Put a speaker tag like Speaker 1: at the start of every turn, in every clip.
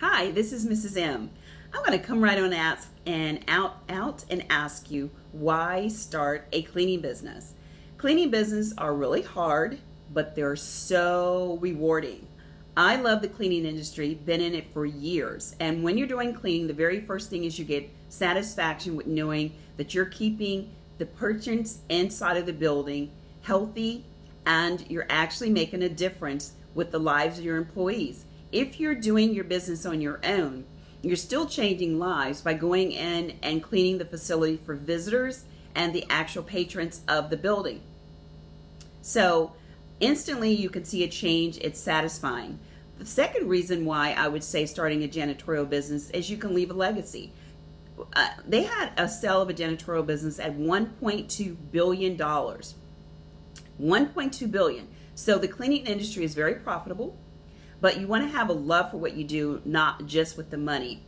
Speaker 1: Hi, this is Mrs. M. I'm going to come right on ask and out out and ask you why start a cleaning business. Cleaning business are really hard, but they're so rewarding. I love the cleaning industry, been in it for years. And when you're doing cleaning, the very first thing is you get satisfaction with knowing that you're keeping the patrons inside of the building healthy and you're actually making a difference with the lives of your employees. If you're doing your business on your own, you're still changing lives by going in and cleaning the facility for visitors and the actual patrons of the building. So instantly you can see a change. It's satisfying. The second reason why I would say starting a janitorial business is you can leave a legacy. Uh, they had a sale of a janitorial business at 1.2 billion dollars. 1.2 billion. So the cleaning industry is very profitable, but you want to have a love for what you do, not just with the money.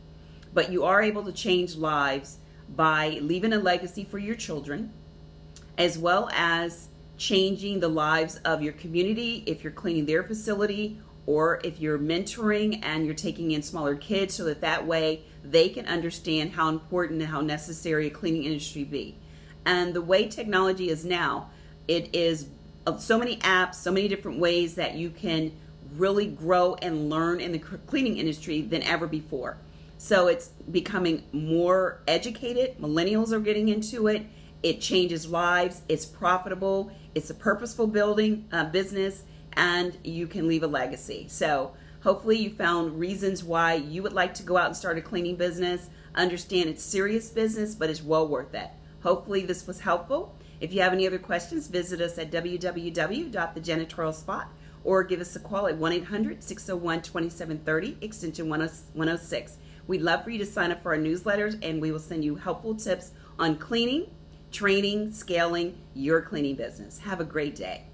Speaker 1: But you are able to change lives by leaving a legacy for your children, as well as changing the lives of your community if you're cleaning their facility or if you're mentoring and you're taking in smaller kids so that that way they can understand how important and how necessary a cleaning industry be. And the way technology is now, it is uh, so many apps, so many different ways that you can really grow and learn in the cleaning industry than ever before. So it's becoming more educated. Millennials are getting into it. It changes lives. It's profitable. It's a purposeful building uh, business, and you can leave a legacy. So hopefully you found reasons why you would like to go out and start a cleaning business. Understand it's serious business, but it's well worth it. Hopefully this was helpful. If you have any other questions, visit us at www.thejanitorialspot or give us a call at 1 800 601 2730, extension 106. We'd love for you to sign up for our newsletters and we will send you helpful tips on cleaning, training, scaling your cleaning business. Have a great day.